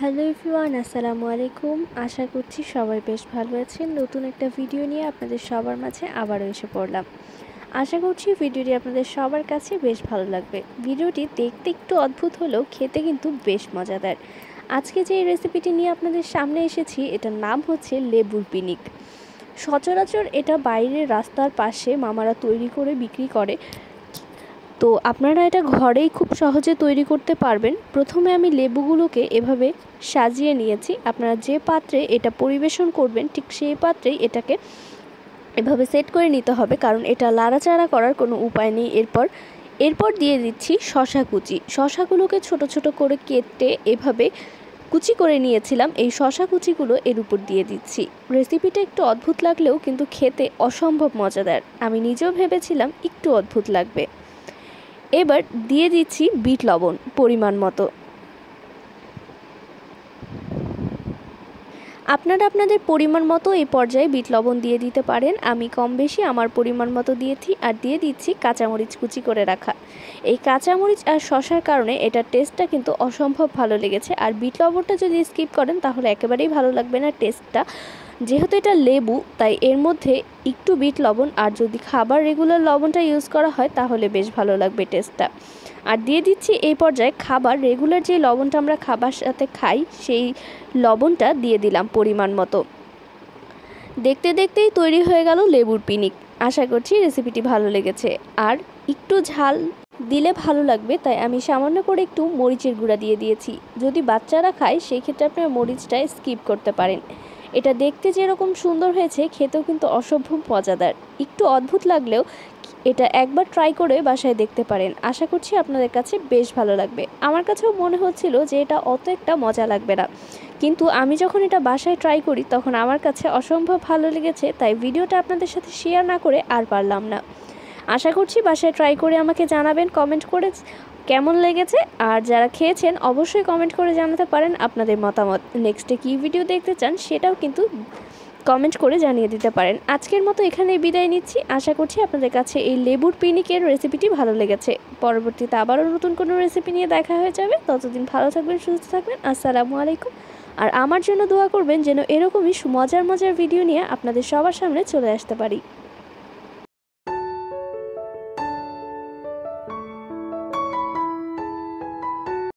Hello everyone, আসসালামু আলাইকুম। আশা করছি সবাই বেশ ভালো আছেন। নতুন একটা ভিডিও নিয়ে আপনাদের সবার মাঝে আবারও এসে পড়লাম। আশা করছি ভিডিওটি আপনাদের সবার কাছে বেশ ভালো লাগবে। ভিডিওটি দেখতে একটু অদ্ভুত হলেও খেতে কিন্তু বেশ মজাদার। আজকে যে রেসিপিটি নিয়ে আপনাদের সামনে এসেছি, এটার নাম হচ্ছে লেবুর পিনিক। সচরাচর এটা বাইরের রাস্তার পাশে মামারা তৈরি করে বিক্রি করে। তো আপনারা এটা ঘরেই খুব সহজে তৈরি করতে পারবেন। প্রথমে আমি লেবুগুলোকে এভাবে সাজিয়ে নিয়েছি। আপনারা যে পাত্রে এটা পরিবেশন করবেন, ঠিক সেই পাত্রেই এটাকে এভাবে সেট করে নিতে হবে, কারণ এটা লাড়াচাড়া করার কোনো উপায় নেই। এরপর এরপর দিয়ে দিচ্ছি শশা কুচি। শশাগুলোকে ছোট ছোট করে কেটে এভাবে কুচি করে নিয়েছিলাম। এই শশা কুচিগুলো এর উপর দিয়ে দিচ্ছি। রেসিপিটা একটু অদ্ভুত লাগলেও কিন্তু খেতে অসম্ভব মজাদার। আমি নিজেও ভেবেছিলাম একটু অদ্ভুত লাগবে। এবার দিয়ে দিচ্ছি বিট লবণ পরিমাণ মতো। আপনারা আপনাদের পরিমাণ মতো এই পর্যায়ে বিট লবণ দিয়ে দিতে পারেন। আমি কম বেশি আমার পরিমাণ মতো দিয়েছি আর দিয়ে দিচ্ছি কাঁচামরিচ কুচি করে রাখা। এই কাঁচামরিচ আর শশার কারণে এটার টেস্টটা কিন্তু অসম্ভব ভালো লেগেছে। আর বিট লবণটা যদি স্কিপ করেন তাহলে একেবারেই ভালো লাগবে না টেস্টটা। যেহেতু এটা লেবু, তাই এর মধ্যে একটু বিট লবণ আর যদি খাবার রেগুলার লবণটা ইউজ করা হয়, তাহলে বেশ ভালো লাগবে টেস্টটা। আর দিয়ে দিচ্ছি এই পর্যায়ে খাবার, রেগুলার যে লবণটা আমরা খাবার সাথে খাই, সেই লবণটা দিয়ে দিলাম পরিমাণ মতো। দেখতে দেখতেই তৈরি হয়ে গেল লেবুর পিনিক। আশা করছি রেসিপিটি ভালো লেগেছে। আর একটু ঝাল দিলে ভালো লাগবে, তাই আমি সামান্য করে একটু মরিচের গুঁড়া দিয়ে দিয়েছি। যদি বাচ্চারা খায়, সেই ক্ষেত্রে আপনারা মরিচটা স্কিপ করতে পারেন। এটা দেখতে যেরকম সুন্দর হয়েছে, খেতেও কিন্তু অসম্ভব মজাদার। একটু অদ্ভুত লাগলেও এটা একবার ট্রাই করে বাসায় দেখতে পারেন। আশা করছি আপনাদের কাছে বেশ ভালো লাগবে। আমার কাছেও মনে হচ্ছিল যে এটা অত একটা মজা লাগবে না। কিন্তু আমি যখন এটা বাসায় ট্রাই করি, তখন আমার কাছে অসম্ভব ভালো লেগেছে, তাই ভিডিওটা আপনাদের সাথে শেয়ার না করে আর পারলাম না। আশা করছি বাসায় ট্রাই করে আমাকে জানাবেন কমেন্ট করে কেমন লেগেছে আর যারা খেয়েছেন অবশ্যই কমেন্ট করে জানাতে পারেন আপনাদের মতামত। নেক্সটে কী ভিডিও দেখতে চান সেটাও কিন্তু কমেন্ট করে জানিয়ে দিতে পারেন। আজকের মতো এখানে বিদায় নিচ্ছি। আশা করছি আপনাদের কাছে এই লেবুর পিনিকের রেসিপিটি ভালো লেগেছে। পরবর্তীতে আবারও নতুন কোনো রেসিপি নিয়ে দেখা হয়ে যাবে। ততদিন ভালো থাকবেন, সুস্থ থাকবেন। আসসালামু আলাইকুম। আর আমার জন্য দোয়া করবেন যেন এরকমই মজার মজার ভিডিও নিয়ে আপনাদের সবার সামনে চলে আসতে পারি।